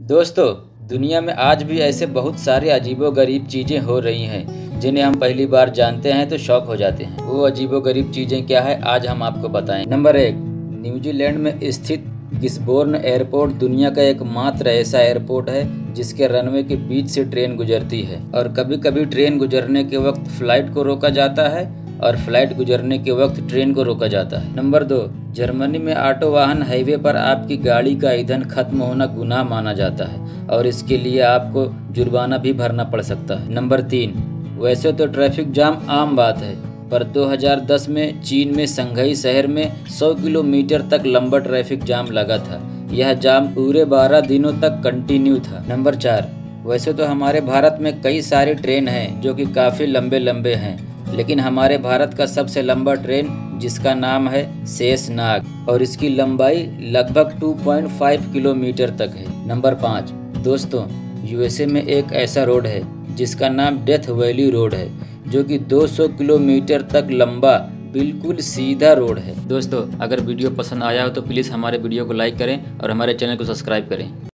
दोस्तों, दुनिया में आज भी ऐसे बहुत सारे अजीबो गरीब चीज़ें हो रही हैं, जिन्हें हम पहली बार जानते हैं तो शौक हो जाते हैं। वो अजीबो गरीब चीज़ें क्या है, आज हम आपको बताएँ। नंबर एक, न्यूजीलैंड में स्थित गिसबोर्न एयरपोर्ट दुनिया का एकमात्र ऐसा एयरपोर्ट है, जिसके रनवे के बीच से ट्रेन गुजरती है। और कभी कभी ट्रेन गुजरने के वक्त फ़्लाइट को रोका जाता है और फ़्लाइट गुजरने के वक्त ट्रेन को रोका जाता है। नंबर दो, जर्मनी में ऑटो वाहन हाईवे पर आपकी गाड़ी का ईंधन खत्म होना गुनाह माना जाता है और इसके लिए आपको जुर्माना भी भरना पड़ सकता है। नंबर तीन, वैसे तो ट्रैफ़िक जाम आम बात है, पर 2010 में चीन में संघई शहर में 100 किलोमीटर तक लंबा ट्रैफ़िक जाम लगा था। यह जाम पूरे 12 दिनों तक कंटिन्यू था। नंबर चार, वैसे तो हमारे भारत में कई सारे ट्रेन हैं जो कि काफ़ी लंबे लंबे हैं लेकिन हमारे भारत का सबसे लंबा ट्रेन, जिसका नाम है शेषनाग, और इसकी लंबाई लगभग 2.5 किलोमीटर तक है। नंबर पाँच, दोस्तों, यूएसए में एक ऐसा रोड है, जिसका नाम डेथ वैली रोड है, जो कि 200 किलोमीटर तक लंबा, बिल्कुल सीधा रोड है। दोस्तों, अगर वीडियो पसंद आया हो तो प्लीज़ हमारे वीडियो को लाइक करें और हमारे चैनल को सब्सक्राइब करें।